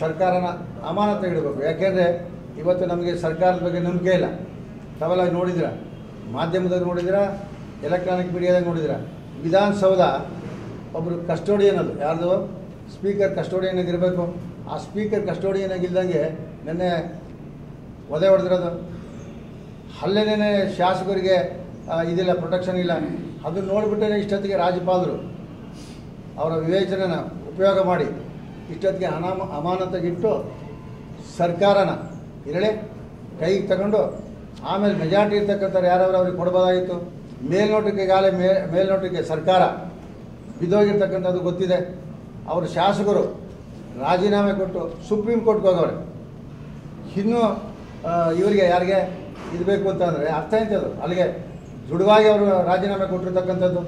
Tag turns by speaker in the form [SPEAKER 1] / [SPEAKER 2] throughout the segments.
[SPEAKER 1] ಸರ್ಕಾರನ ಅಮಾನತ ಇಡಬೇಕು. ಯಾಕೆಂದರೆ ಇವತ್ತು ನಮಗೆ ಸರ್ಕಾರದ ಬಗ್ಗೆ ನಂಬಿಕೆ ಇಲ್ಲ. ತಾವೆಲ್ಲ ನೋಡಿದಿರ ಮಾಧ್ಯಮದಾಗ ನೋಡಿದಿರ ಎಲೆಕ್ಟ್ರಾನಿಕ್ ಮೀಡಿಯಾದಾಗ ನೋಡಿದಿರ ವಿಧಾನಸೌಧ ಒಬ್ಬರು ಕಸ್ಟೋಡಿಯನ್ ಅದು. ಯಾರ್ದು? ಸ್ಪೀಕರ್ ಕಸ್ಟೋಡಿಯನ್ ಆಗಿರಬೇಕು ಆ ಸ್ಪೀಕರ್ ಕಸ್ಟೋಡಿಯನ್ ಆಗಿಲ್ದಂಗೆ ನೆನ್ನೆ ಒದೆ ಹೊಡೆದಿರೋದು. ಅಲ್ಲೇನೇ ಶಾಸಕರಿಗೆ ಇದಿಲ್ಲ ಪ್ರೊಟೆಕ್ಷನ್ ಇಲ್ಲ. ಅದನ್ನು ನೋಡಿಬಿಟ್ಟರೆ ಇಷ್ಟೊತ್ತಿಗೆ ರಾಜ್ಯಪಾಲರು. ಅವರ ವಿವೇಚನೆನ ಉಪಯೋಗ ಮಾಡಿ. ಇಷ್ಟೊತ್ತಿಗೆ ಅನಾಮ ಅಮಾನತಗಿಟ್ಟು ಸರ್ಕಾರನ ಇರಳೆ ಕೈಗೆ ತಗೊಂಡು ಆಮೇಲೆ ಮೆಜಾರಿಟಿ ಇರ್ತಕ್ಕಂಥವ್ರು ಯಾರವರು ಅವ್ರಿಗೆ ಕೊಡ್ಬೋದಾಗಿತ್ತು. ಮೇಲ್ನೋಟಕ್ಕೆಗಾಲೇ ಮೇ, ಮೇಲ್ನೋಟಕ್ಕೆ ಸರ್ಕಾರ ಬಿದ್ದೋಗಿರ್ತಕ್ಕಂಥದ್ದು ಗೊತ್ತಿದೆ. ಅವರು ಶಾಸಕರು ರಾಜೀನಾಮೆ ಕೊಟ್ಟು ಸುಪ್ರೀಂ ಕೋರ್ಟ್ಗೆ ಹೋಗವ್ರೆ ಇನ್ನೂ ಇವರಿಗೆ ಯಾರಿಗೆ ಇರಬೇಕು ಬೇಕು ಅಂತಂದರೆ ಅರ್ಥ ಎಂಥದ್ದು ಅಲ್ಲಿಗೆ ದೃಢವಾಗಿ ಅವರು ರಾಜೀನಾಮೆ ಕೊಟ್ಟಿರ್ತಕ್ಕಂಥದ್ದು.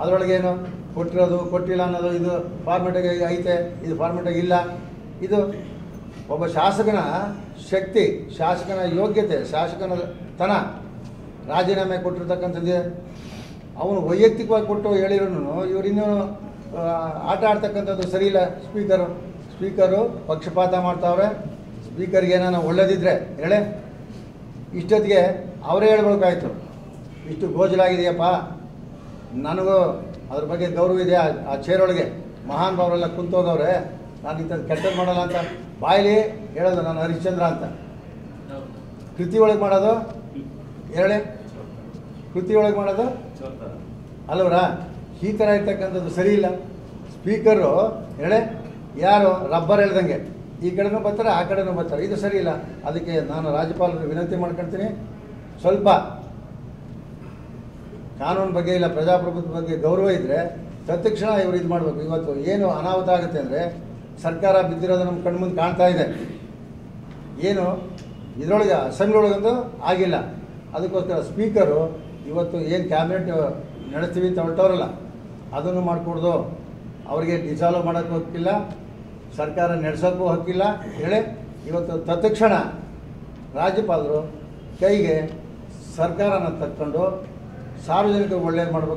[SPEAKER 1] ಅದರೊಳಗೆ ಏನು ಕೊಟ್ಟಿರೋದು, ಕೊಟ್ಟಿಲ್ಲ ಅನ್ನೋದು ಇದು ಫಾರ್ಮೆಟಾಗಿ ಐತೆ, ಇದು ಫಾರ್ಮೆಟಾಗಿ ಇಲ್ಲ. ಇದು ಒಬ್ಬ ಶಾಸಕನ ಶಕ್ತಿ, ಶಾಸಕನ ಯೋಗ್ಯತೆ, ಶಾಸಕನ ತನ ರಾಜೀನಾಮೆ ಕೊಟ್ಟಿರ್ತಕ್ಕಂಥದ್ದು. ಅವನು ವೈಯಕ್ತಿಕವಾಗಿ ಕೊಟ್ಟು ಹೇಳಿರೋನು ಇವರಿನ್ನೂ ಆಟ ಆಡ್ತಕ್ಕಂಥದ್ದು ಸರಿಯಿಲ್ಲ ಸ್ಪೀಕರು ಸ್ಪೀಕರು ಪಕ್ಷಪಾತ ಮಾಡ್ತಾವ್ರೆ. ಸ್ಪೀಕರ್ಗೆ ಏನಾನ ಒಳ್ಳೇದಿದ್ರೆ ಹೇಳೆ. ಇಷ್ಟೊತ್ತಿಗೆ ಅವರೇ ಹೇಳ್ಬೇಕಾಯ್ತು. ಇಷ್ಟು ಗೋಜಲಾಗಿದೆಯಪ್ಪ. ನನಗೂ ಅದ್ರ ಬಗ್ಗೆ ಗೌರವ ಇದೆ. ಆ- ಚೇರ್ ಒಳಗೆ ಮಹಾನ್ ಭಾವರೆಲ್ಲ ಕುಂತೋದವ್ರೆ, ನಾನು ಇಂಥದ್ದು ಕೆಟ್ಟದ್ದು ಮಾಡಲ್ಲ ಅಂತ ಬಾಯಲ್ಲಿ ಹೇಳೋದು ನಾನು ಹರಿಶ್ಚಂದ್ರ ಅಂತ. ಕೃತಿ ಒಳಗೆ ಮಾಡೋದು? ಹೇಳಿ. ಕೃತಿ ಒಳಗೆ ಮಾಡೋದು? ಅಲ್ಲವರ? ಈ ಥರ ಇರ್ತಕ್ಕಂಥದ್ದು ಸರಿ ಇಲ್ಲ. ಸ್ಪೀಕರು ಹೇಳೆ. ಯಾರು? ರಬ್ಬರ್ ಹೇಳ್ದಂಗೆ. ಈ ಕಡೆನೂ ಬರ್ತಾರೆ, ಆ ಕಡೆನೂ ಬರ್ತಾರೆ. ಇದು ಸರಿ ಇಲ್ಲ. ಅದಕ್ಕೆ ನಾನು ರಾಜ್ಯಪಾಲರು ವಿನಂತಿ ಮಾಡ್ಕೊಳ್ತೀನಿ. ಸ್ವಲ್ಪ ಕಾನೂನು ಬಗ್ಗೆ ಇಲ್ಲ, ಪ್ರಜಾಪ್ರಭುತ್ವ ಬಗ್ಗೆ ಗೌರವ ಇದ್ದರೆ ತತ್ಕ್ಷಣ ಇವರು ಇದು ಮಾಡಬೇಕು. ಇವತ್ತು ಏನು ಅನಾಹುತ ಆಗುತ್ತೆ ಅಂದರೆ ಸರ್ಕಾರ ಬಿದ್ದಿರೋದು ನಮ್ಮ ಕಣ್ಮುಂದೆ ಕಾಣ್ತಾ ಇದೆ. ಏನು? ಇದರೊಳಗೆ ಅಸೆಂಬ್ಲಿ ಒಳಗಂತೂ ಆಗಿಲ್ಲ. ಅದಕ್ಕೋಸ್ಕರ ಸ್ಪೀಕರು ಇವತ್ತು ಏನು ಕ್ಯಾಬಿನೆಟ್ ನಡೆಸ್ತೀವಿ ಅಂತ ಹೊರಟವ್ರಲ್ಲ, ಅದನ್ನು ಮಾಡಿಕೊಡ್ದು. ಅವರಿಗೆ ಡಿಸಾಲ್ವ್ ಮಾಡೋಕ್ಕೂ ಹಕ್ಕಿಲ್ಲ ಸರ್ಕಾರ ನಡೆಸೋಕ್ಕೂ ಹಕ್ಕಿಲ್ಲ ಹೇಳಿ, ಇವತ್ತು ತತ್ಕ್ಷಣ ರಾಜ್ಯಪಾಲರು ಕೈಗೆ ಸರ್ಕಾರನ ತಕ್ಕೊಂಡು ಸಾರ್ವಜನಿಕರಿಗೆ ಒಳ್ಳೇದು ಮಾಡಬೇಕು.